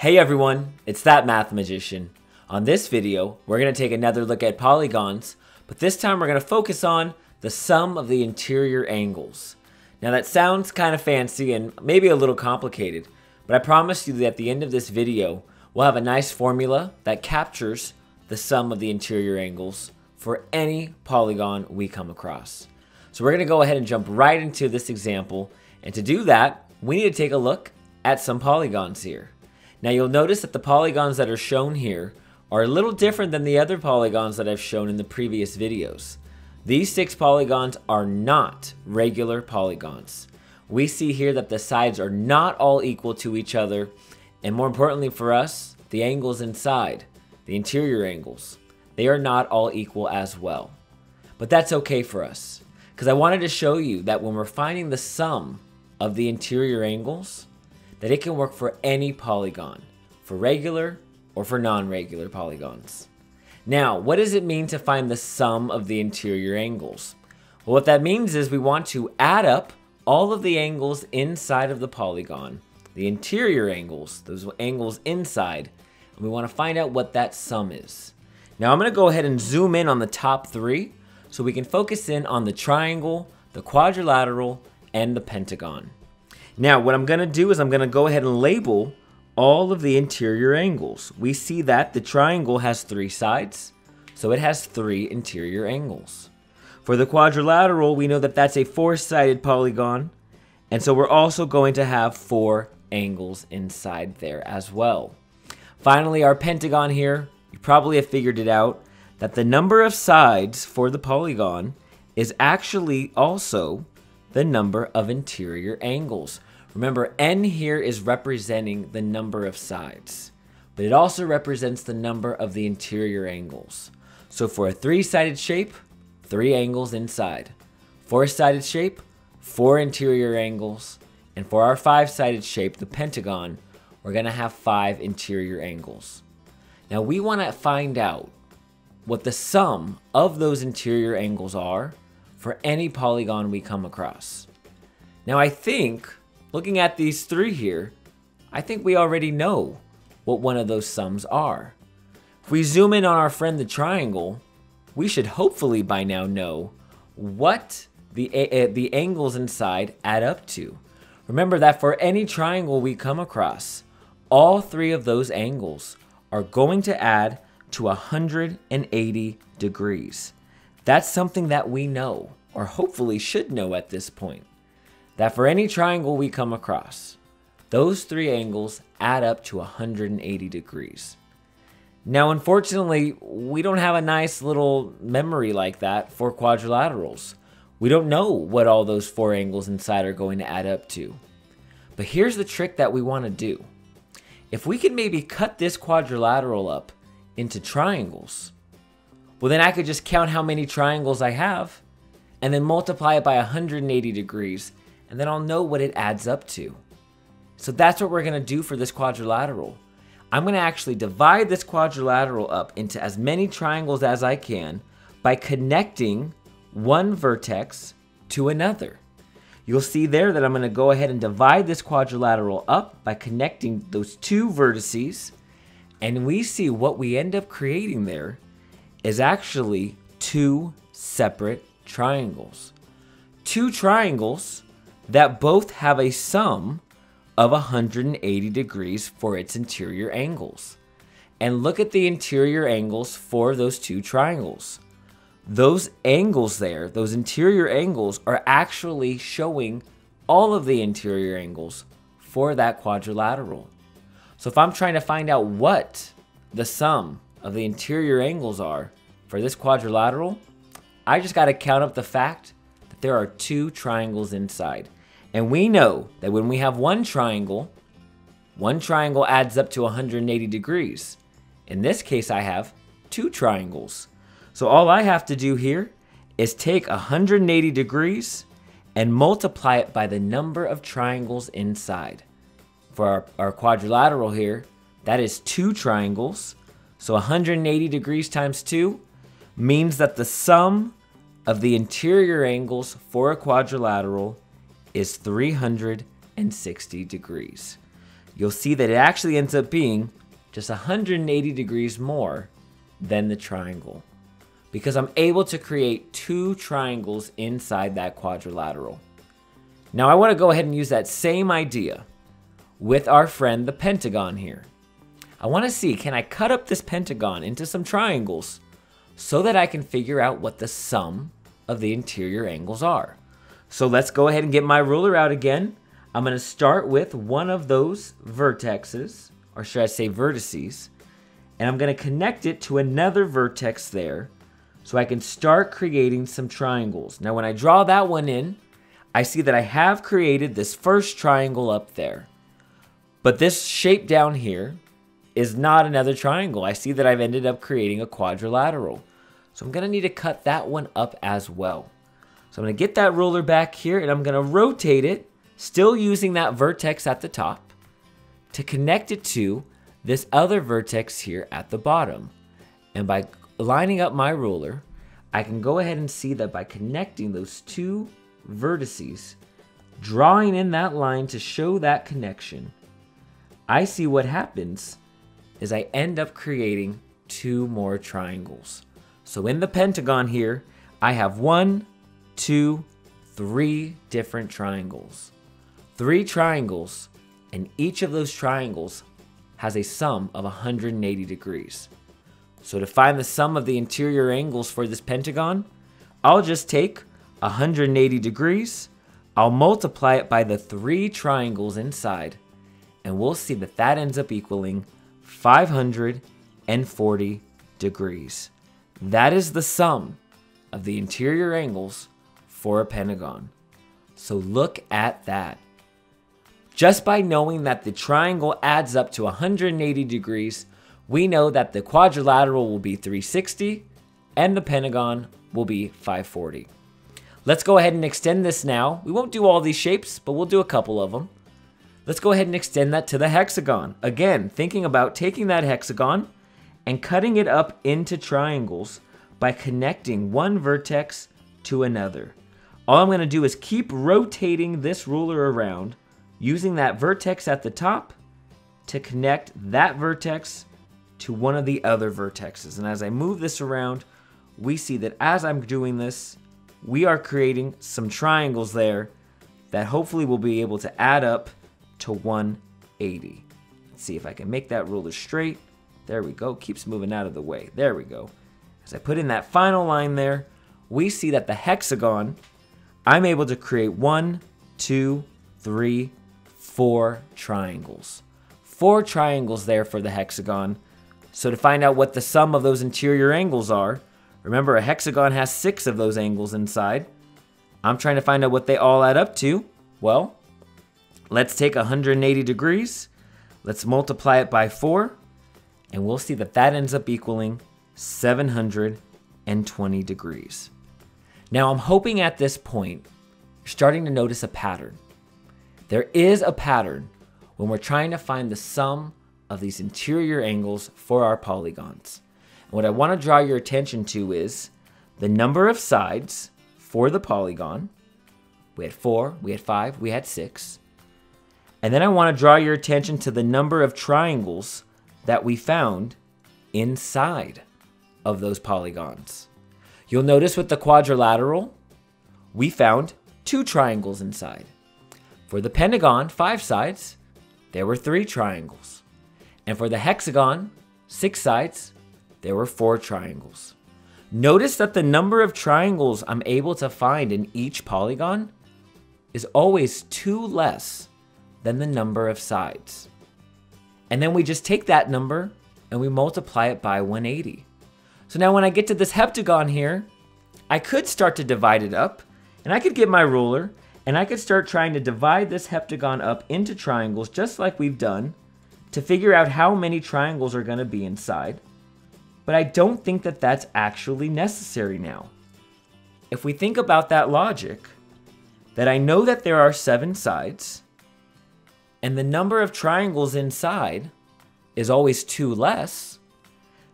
Hey everyone, it's that math magician. On this video, we're going to take another look at polygons, but this time we're going to focus on the sum of the interior angles. Now that sounds kind of fancy and maybe a little complicated, but I promise you that at the end of this video, we'll have a nice formula that captures the sum of the interior angles for any polygon we come across. So we're going to go ahead and jump right into this example, and to do that, we need to take a look at some polygons here. Now you'll notice that the polygons that are shown here are a little different than the other polygons that I've shown in the previous videos. These six polygons are not regular polygons. We see here that the sides are not all equal to each other, and more importantly for us, the angles inside, the interior angles, they are not all equal as well. But that's okay for us, because I wanted to show you that when we're finding the sum of the interior angles, that it can work for any polygon, for regular or for non-regular polygons. Now, what does it mean to find the sum of the interior angles? Well, what that means is we want to add up all of the angles inside of the polygon, the interior angles, those angles inside, and we want to find out what that sum is. Now I'm going to go ahead and zoom in on the top three so we can focus in on the triangle, the quadrilateral, and the pentagon. Now, what I'm going to do is I'm going to go ahead and label all of the interior angles. We see that the triangle has three sides, so it has three interior angles. For the quadrilateral, we know that that's a four-sided polygon, and so we're also going to have four angles inside there as well. Finally, our pentagon here, you probably have figured it out, that the number of sides for the polygon is actually also the number of interior angles. Remember, n here is representing the number of sides, but it also represents the number of the interior angles. So for a three-sided shape, three angles inside. Four-sided shape, four interior angles. And for our five-sided shape, the pentagon, we're gonna have five interior angles. Now we wanna find out what the sum of those interior angles are for any polygon we come across. Now I think Looking at these three here, I think we already know what one of those sums are. If we zoom in on our friend the triangle, we should hopefully by now know what the, uh, the angles inside add up to. Remember that for any triangle we come across, all three of those angles are going to add to 180 degrees. That's something that we know, or hopefully should know at this point that for any triangle we come across, those three angles add up to 180 degrees. Now, unfortunately, we don't have a nice little memory like that for quadrilaterals. We don't know what all those four angles inside are going to add up to. But here's the trick that we want to do. If we can maybe cut this quadrilateral up into triangles, well then I could just count how many triangles I have and then multiply it by 180 degrees and then I'll know what it adds up to. So that's what we're gonna do for this quadrilateral. I'm gonna actually divide this quadrilateral up into as many triangles as I can by connecting one vertex to another. You'll see there that I'm gonna go ahead and divide this quadrilateral up by connecting those two vertices and we see what we end up creating there is actually two separate triangles. Two triangles that both have a sum of 180 degrees for its interior angles. And look at the interior angles for those two triangles. Those angles there, those interior angles, are actually showing all of the interior angles for that quadrilateral. So if I'm trying to find out what the sum of the interior angles are for this quadrilateral, I just got to count up the fact that there are two triangles inside. And we know that when we have one triangle, one triangle adds up to 180 degrees. In this case, I have two triangles. So all I have to do here is take 180 degrees and multiply it by the number of triangles inside. For our, our quadrilateral here, that is two triangles. So 180 degrees times two means that the sum of the interior angles for a quadrilateral is 360 degrees. you'll see that it actually ends up being just 180 degrees more than the triangle because I'm able to create two triangles inside that quadrilateral. Now I want to go ahead and use that same idea with our friend the pentagon here. I want to see, can I cut up this pentagon into some triangles so that I can figure out what the sum of the interior angles are. So let's go ahead and get my ruler out again. I'm going to start with one of those vertexes, or should I say vertices, and I'm going to connect it to another vertex there so I can start creating some triangles. Now when I draw that one in, I see that I have created this first triangle up there. But this shape down here is not another triangle. I see that I've ended up creating a quadrilateral. So I'm gonna need to cut that one up as well. So I'm gonna get that ruler back here and I'm gonna rotate it, still using that vertex at the top, to connect it to this other vertex here at the bottom. And by lining up my ruler, I can go ahead and see that by connecting those two vertices, drawing in that line to show that connection, I see what happens is I end up creating two more triangles. So in the pentagon here, I have one, two, three different triangles. Three triangles, and each of those triangles has a sum of 180 degrees. So to find the sum of the interior angles for this pentagon, I'll just take 180 degrees, I'll multiply it by the three triangles inside, and we'll see that that ends up equaling 540 degrees. That is the sum of the interior angles for a pentagon. So look at that. Just by knowing that the triangle adds up to 180 degrees, we know that the quadrilateral will be 360 and the pentagon will be 540. Let's go ahead and extend this now. We won't do all these shapes, but we'll do a couple of them. Let's go ahead and extend that to the hexagon. Again, thinking about taking that hexagon and cutting it up into triangles by connecting one vertex to another. All I'm going to do is keep rotating this ruler around using that vertex at the top to connect that vertex to one of the other vertexes. And as I move this around, we see that as I'm doing this, we are creating some triangles there that hopefully will be able to add up to 180. Let's see if I can make that ruler straight. There we go. Keeps moving out of the way. There we go. As I put in that final line there, we see that the hexagon, I'm able to create one, two, three, four triangles. Four triangles there for the hexagon. So to find out what the sum of those interior angles are, remember a hexagon has six of those angles inside. I'm trying to find out what they all add up to. Well, let's take 180 degrees. Let's multiply it by four and we'll see that that ends up equaling 720 degrees. Now I'm hoping at this point you're starting to notice a pattern. There is a pattern when we're trying to find the sum of these interior angles for our polygons. And what I want to draw your attention to is the number of sides for the polygon. We had four, we had five, we had six. And then I want to draw your attention to the number of triangles that we found inside of those polygons. You'll notice with the quadrilateral, we found two triangles inside. For the pentagon, five sides, there were three triangles. And for the hexagon, six sides, there were four triangles. Notice that the number of triangles I'm able to find in each polygon is always two less than the number of sides. And then we just take that number and we multiply it by 180. So now when I get to this heptagon here, I could start to divide it up and I could get my ruler and I could start trying to divide this heptagon up into triangles just like we've done to figure out how many triangles are going to be inside. But I don't think that that's actually necessary now. If we think about that logic, that I know that there are seven sides, and the number of triangles inside is always 2 less,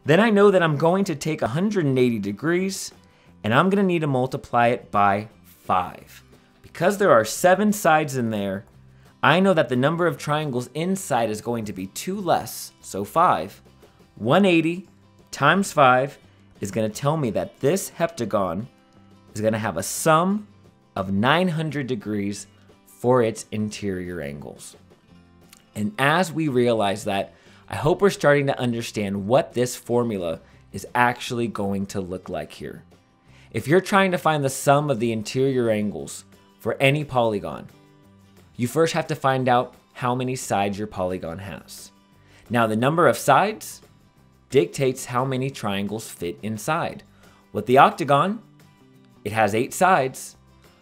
then I know that I'm going to take 180 degrees and I'm going to need to multiply it by 5. Because there are 7 sides in there, I know that the number of triangles inside is going to be 2 less, so 5. 180 times 5 is going to tell me that this heptagon is going to have a sum of 900 degrees for its interior angles. And as we realize that, I hope we're starting to understand what this formula is actually going to look like here. If you're trying to find the sum of the interior angles for any polygon, you first have to find out how many sides your polygon has. Now the number of sides dictates how many triangles fit inside. With the octagon, it has eight sides,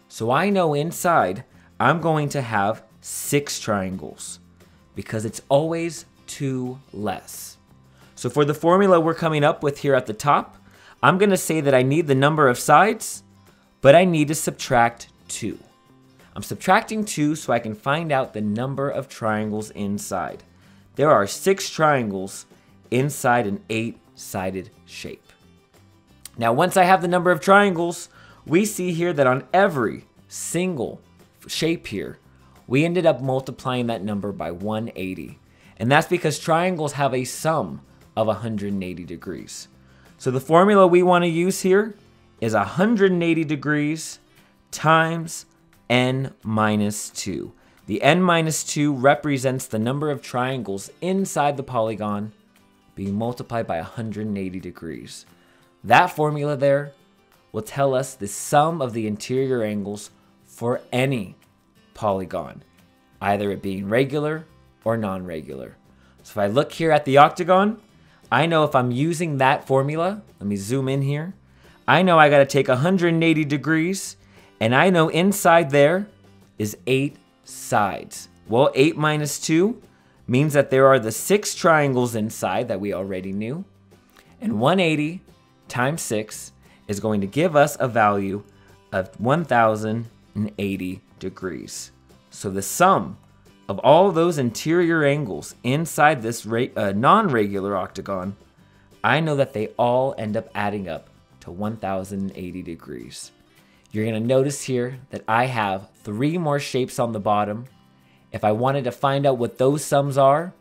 so I know inside I'm going to have six triangles because it's always two less. So for the formula we're coming up with here at the top, I'm going to say that I need the number of sides, but I need to subtract two. I'm subtracting 2 so I can find out the number of triangles inside. There are 6 triangles inside an 8-sided shape. Now once I have the number of triangles, we see here that on every single shape here, we ended up multiplying that number by 180. And that's because triangles have a sum of 180 degrees. So the formula we want to use here is 180 degrees times n minus 2. The n minus 2 represents the number of triangles inside the polygon being multiplied by 180 degrees. That formula there will tell us the sum of the interior angles for any polygon, either it being regular or non-regular. So if I look here at the octagon, I know if I'm using that formula, let me zoom in here, I know I gotta take 180 degrees and I know inside there is eight sides. Well, 8 minus 2 means that there are the six triangles inside that we already knew. And 180 times 6 is going to give us a value of 1080 degrees. So the sum of all those interior angles inside this uh, non-regular octagon, I know that they all end up adding up to 1080 degrees. You're going to notice here that I have three more shapes on the bottom. If I wanted to find out what those sums are,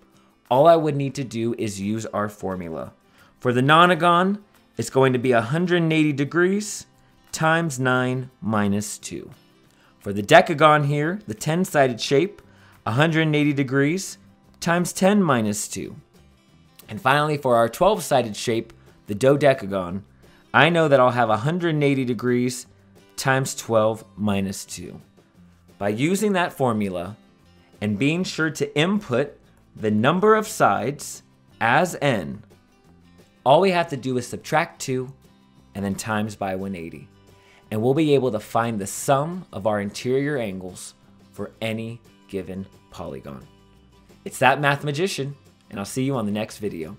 all I would need to do is use our formula. For the nonagon, it's going to be 180 degrees times 9 minus 2. For the decagon here, the 10-sided shape, 180 degrees times 10 minus 2. And finally, for our 12-sided shape, the dodecagon, I know that I'll have 180 degrees times 12 minus 2. By using that formula and being sure to input the number of sides as n, all we have to do is subtract 2 and then times by 180. And we'll be able to find the sum of our interior angles for any given polygon. It's that Math Magician, and I'll see you on the next video.